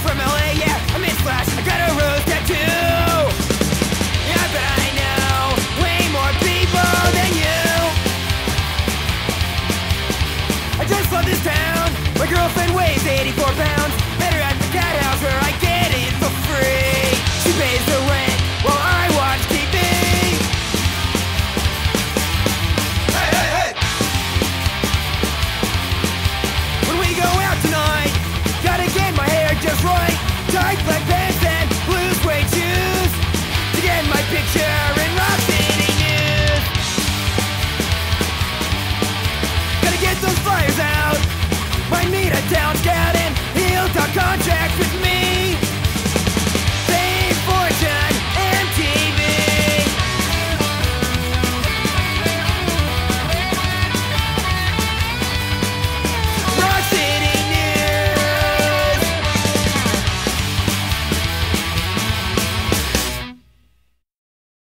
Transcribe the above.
from LA, yeah, I miss I got a rose tattoo. Yeah, but I know way more people than you. I just love this town, my girlfriend weighs 84 pounds. those fires out. I need a townscat and he'll talk contracts